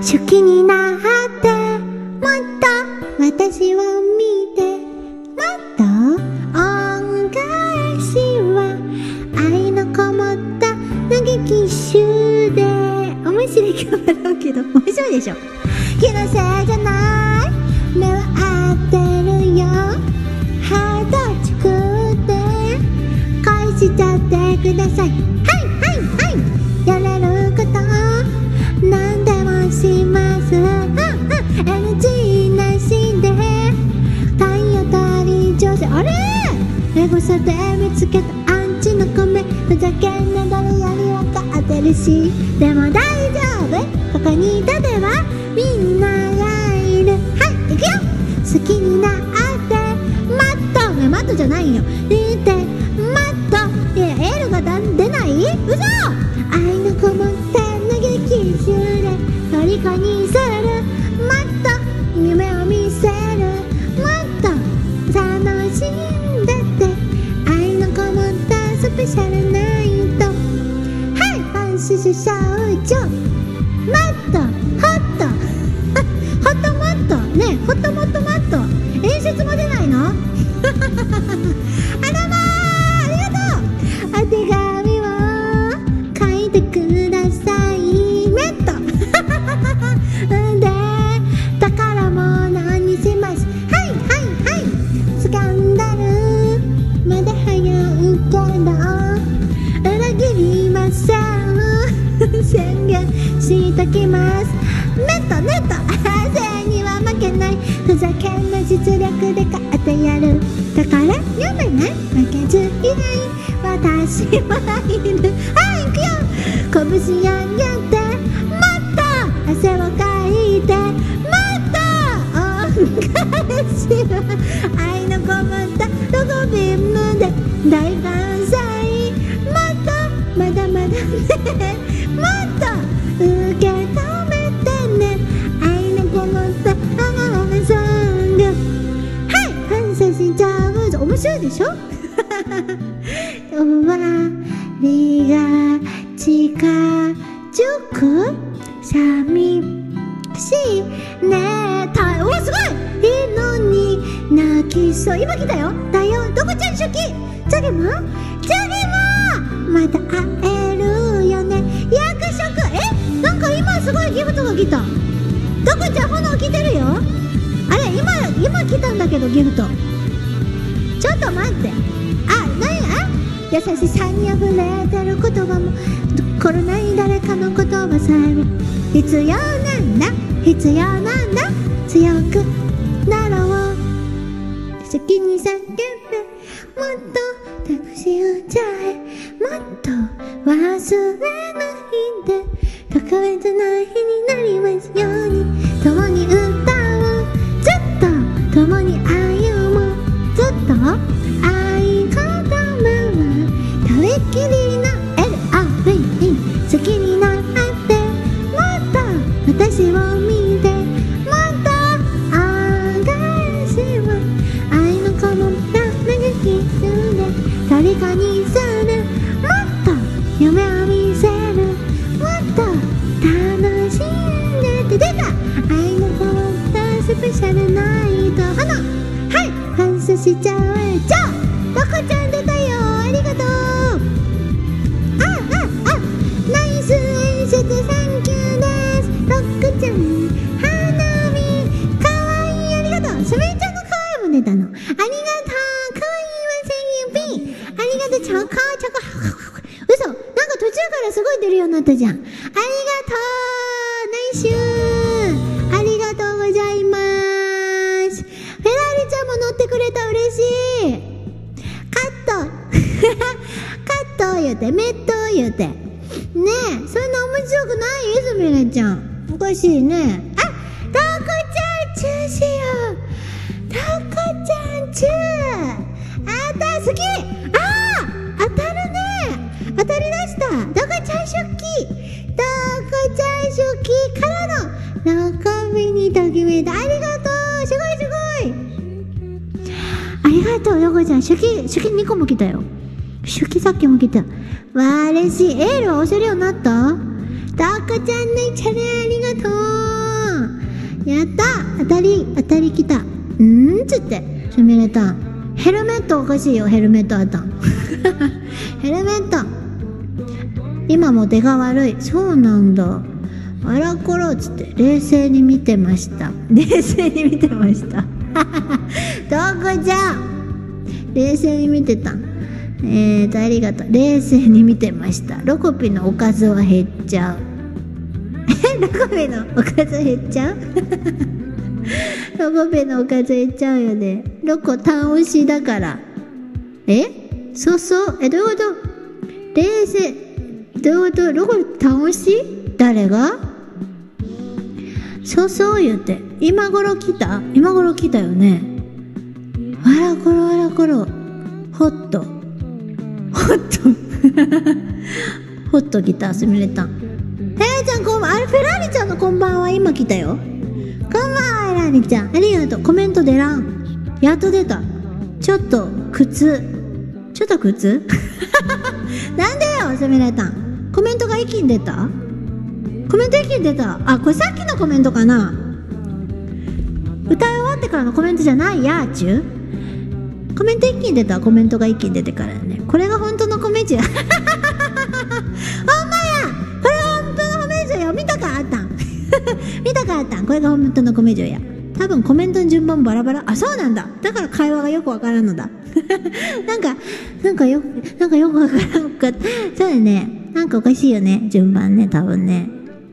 好きになってもっと私を見てもっと恩返しは愛のこもった嘆き集で。面白いかもだろうけど面白いでしょ。気のせいじゃない。目は合ってるよ。ハート作って。返しちゃってください。エゴサで見つけたアンチの米ふざけんな誰より分かってるしでも大丈夫。ここにいたではみんながいる。はい行くよ。好きになって。マットね。マットじゃないよ。見てマットいやエールがだんだんはいファンシス少女マット。ホット。ホットマット。ねホットモットマット。演出も出ないの？あらまあありがとう。お手紙を書いてください。メット。で宝物にします。はいはいはい。スキャンダルまだ早いけど。裏切りません。宣言しときます。ネットネット。汗には負けない。ふざけんな実力で勝ってやる。だから読めない。負けず嫌い。私はいい。でしょ？終わりが近づく寂しいねたおすごい！いいのに泣きそう。今来たよ。だよ。どこちゃん初期。チャゲマチャゲマまた会えるよね。役職え？なんか今すごいギフトが来た。どこちゃん炎来てるよ。あれ今今来たんだけどギフト。ちょっと待って。あ何あ？優しさにあふれてる言葉も。心ない誰かの言葉さえも。必要なんだ。必要なんだ。強くなろう。好きに叫べもっと託し合っちゃえもっと忘れ誰かにったじゃんありがとうナイスありがとうございます。フェラーリちゃんも乗ってくれた嬉しい。カット。カット言うてメット言うて。ねえそんな面白くない？よすみれちゃん。おかしいね。あタコちゃんチューしよ。うありがとう、ヨコちゃん。初期、初期2個も来たよ。初期さっきも来た。わあ、嬉しい。エールを押せるようになった？タコちゃんね、チャレありがとう。やった！当たり当たりきた。うん？つって。すみれた。んヘルメットおかしいよ。ヘルメットあった。ん ヘルメット。今も出が悪い。そうなんだ。あらころつって。冷静に見てました。冷静に見てました。どこじゃ冷静に見てた。えーとありがとう。冷静に見てました。ロコピのおかずは減っちゃう。え ロコピのおかず減っちゃう？ロコピのおかず減っちゃうよね。ロコ単押しだから。え？そうそう。えどういうこと？冷静。どういうこと？ロコ単押し？誰が？そうそう言って。今頃来た？今頃来たよね？あらころあらころ。ホット。ホット。ホット来たすみれた。んえー、ちゃんこんばんあれフェラーリちゃんのこんばんは今来たよ。こんばんはフェラーリちゃん。ありがとう。コメント出らん。やっと出た。ちょっと靴ちょっと靴 なんでよすみれたん。コメントが一気に出た？コメント一気に出た？あこれさっきのコメントかな？歌い終わってからのコメントじゃないやーちゅうコメント一気に出たコメントが一気に出てからね。これが本当のコメジュ ほんまや！これが本当のコメジュよ。見たかあったん？見たかあったん？これが本当のコメジュや。多分コメントの順番バラバラ。あそうなんだ。だから会話がよくわからんのだ。なんかなんかよなんかよくわからんかそうだね。なんかおかしいよね。順番ね。多分ね。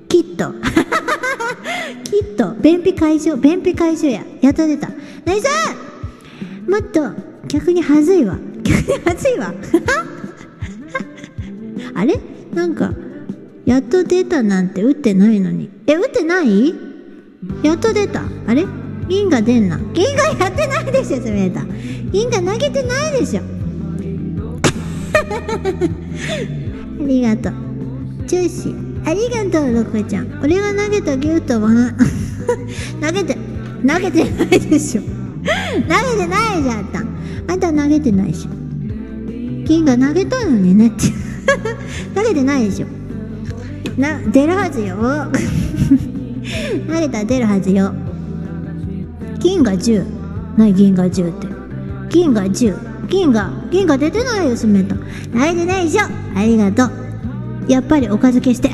きっと。きっと便秘解消便秘解消ややっと出た。ナイス！もっと逆にはずいわ。逆にはずいわ。あれ？なんかやっと出たなんて打ってないのに。え打ってない？やっと出た。あれ？銀河出んな。銀河やってないでしょすみれた銀河投げてないでしょ ありがとう。チューシーありがとうロコちゃん。俺が投げたギフトは投げ て投げてないでしょ。投げてないじゃんあんた。あんた投げてないでしょ。銀が投げたのにね。っ て投げてないでしょ。な出るはずよ。投げたら出るはずよ。銀が10ない銀が10って。銀が10銀が銀が出てないよスメント投げてないでしょ。ありがとう。やっぱりおかず消して